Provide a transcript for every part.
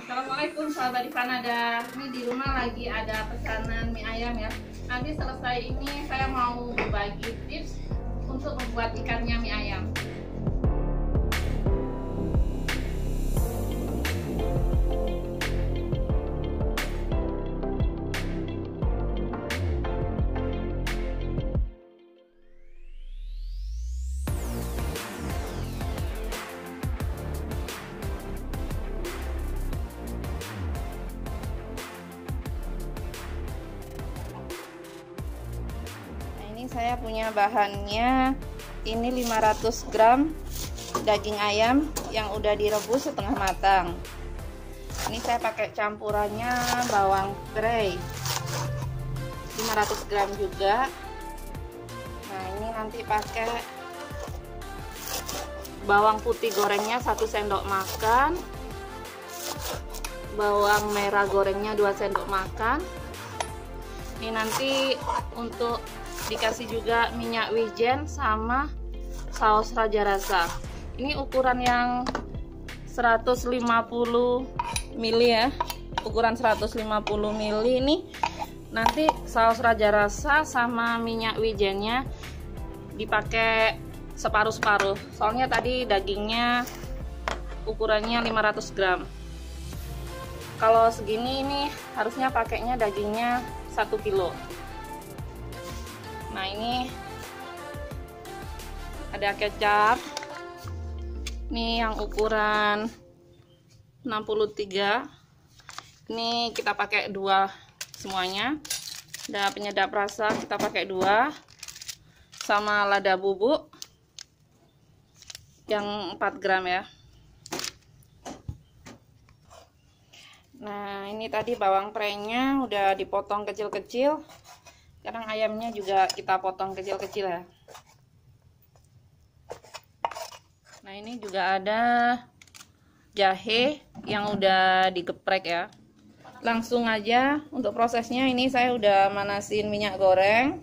Assalamualaikum sahabat di Kanada. Ini di rumah lagi ada pesanan mie ayam ya. Nanti selesai ini saya mau berbagi tips untuk membuat ikannya mie ayam. Saya punya bahannya. Ini 500 gram daging ayam yang udah direbus setengah matang. Ini saya pakai campurannya bawang tirai 500 gram juga. Nah ini nanti pakai bawang putih gorengnya 1 sendok makan. Bawang merah gorengnya 2 sendok makan. Ini nanti untuk dikasih juga minyak wijen sama saus raja rasa. Ini ukuran yang 150 ml ya. Ukuran 150 ml ini. Nanti saus raja rasa sama minyak wijennya dipakai separuh-separuh. Soalnya tadi dagingnya ukurannya 500 gram. Kalau segini ini harusnya pakainya dagingnya 1 kilo nah ini ada kecap. Ini yang ukuran 63 ini kita pakai dua semuanya. Ada penyedap rasa kita pakai dua. Sama lada bubuk yang 4 gram ya. Nah ini tadi bawang prenya udah dipotong kecil-kecil sekarang ayamnya juga kita potong kecil-kecil ya. Nah ini juga ada jahe yang udah digeprek ya. Langsung aja untuk prosesnya ini saya udah manasin minyak goreng.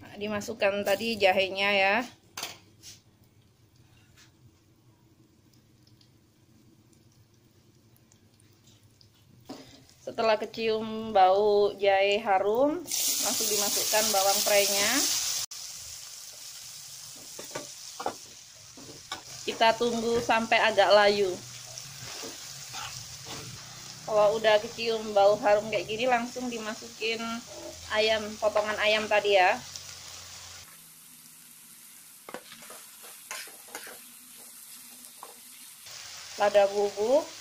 Nah, dimasukkan tadi jahenya ya kecium bau jahe harum langsung dimasukkan bawang prenya kita tunggu sampai agak layu. Kalau udah kecium bau harum kayak gini langsung dimasukin ayam potongan ayam tadi ya. Lada bubuk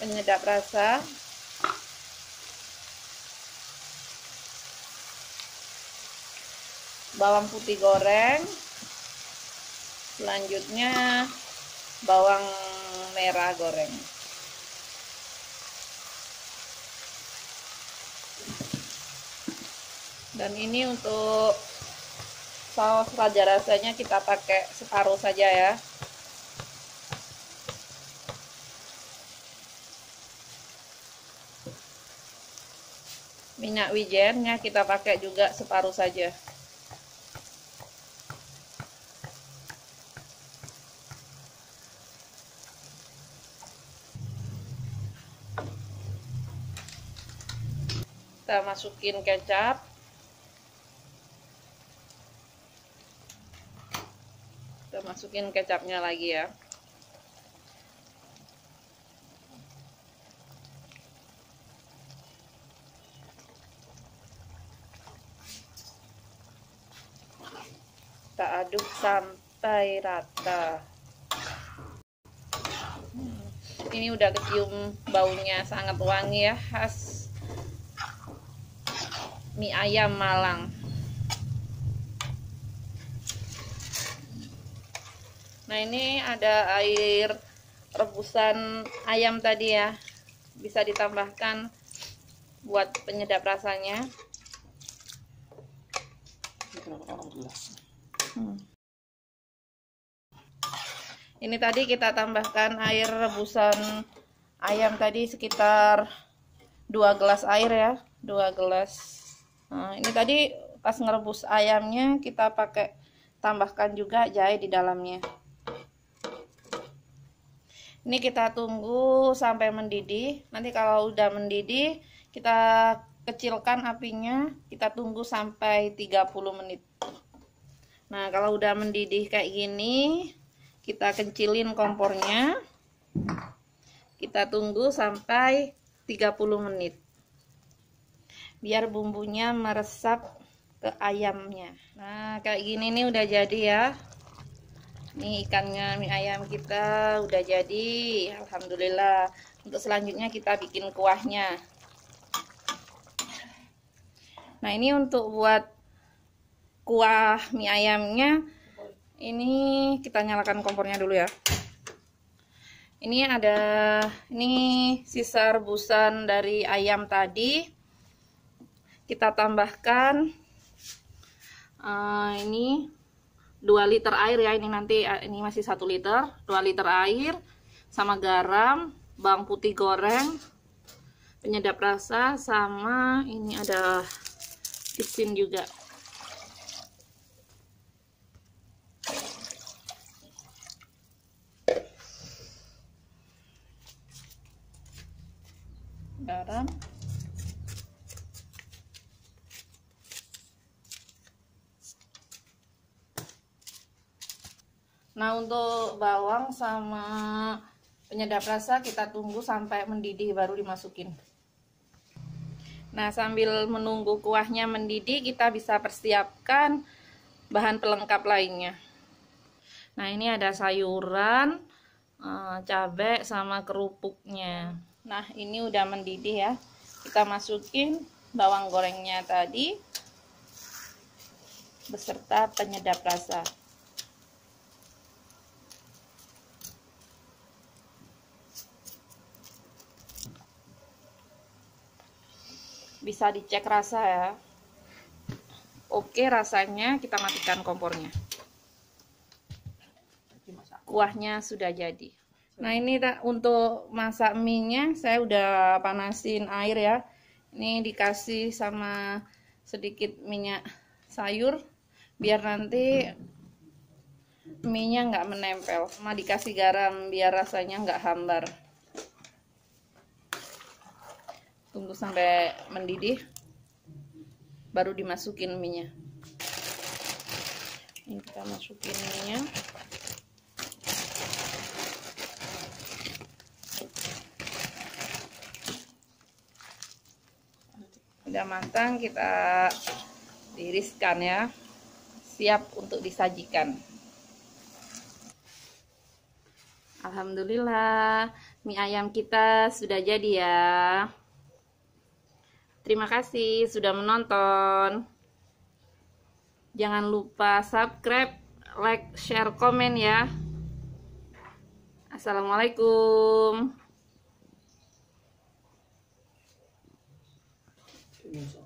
penyedap rasa. Bawang putih goreng. Selanjutnya bawang merah goreng. Dan ini untuk saus raja rasanya kita pakai separuh saja ya minyak wijennya kita pakai juga separuh saja. Kita masukin kecap. Kita masukin kecapnya lagi ya kita aduk sampai rata. Ini udah kecium baunya sangat wangi ya khas mie ayam Malang. Nah ini ada air rebusan ayam tadi ya. Bisa ditambahkan buat penyedap rasanya Hmm. Ini tadi kita tambahkan air rebusan ayam tadi sekitar dua gelas air ya dua gelas. Nah, ini tadi pas ngerebus ayamnya kita pakai tambahkan juga jahe di dalamnya. Ini kita tunggu sampai mendidih. Nanti kalau udah mendidih kita kecilkan apinya kita tunggu sampai 30 menit nah kalau udah mendidih kayak gini kita kecilin kompornya. Kita tunggu sampai 30 menit. Biar bumbunya meresap ke ayamnya. Nah kayak gini nih udah jadi ya. Ini ikannya mie ayam kita udah jadi. Alhamdulillah. Untuk selanjutnya kita bikin kuahnya. Nah ini untuk buat kuah mie ayamnya. Ini kita nyalakan kompornya dulu ya. Ini ada ini sisa rebusan dari ayam tadi. Kita tambahkan uh, ini 2 liter air ya. Ini nanti uh, ini masih satu liter. 2 liter air sama garam bawang putih goreng penyedap rasa sama ini ada isin juga garam Nah untuk bawang sama penyedap rasa kita tunggu sampai mendidih baru dimasukin. Nah sambil menunggu kuahnya mendidih kita bisa persiapkan bahan pelengkap lainnya. Nah ini ada sayuran, eh, cabai sama kerupuknya. Nah ini udah mendidih ya. Kita masukin bawang gorengnya tadi beserta penyedap rasa. bisa dicek rasa ya oke rasanya kita matikan kompornya kuahnya sudah jadi nah ini untuk masak mie nya saya udah panasin air ya. Ini dikasih sama sedikit minyak sayur biar nanti mie nya nggak menempel. Sama dikasih garam biar rasanya nggak hambar. Tunggu sampai mendidih baru dimasukin minyak ini kita masukin minyak udah matang kita tiriskan ya siap untuk disajikan Alhamdulillah mie ayam kita sudah jadi ya Terima kasih sudah menonton. Jangan lupa subscribe, like, share, komen ya. Assalamualaikum. use it.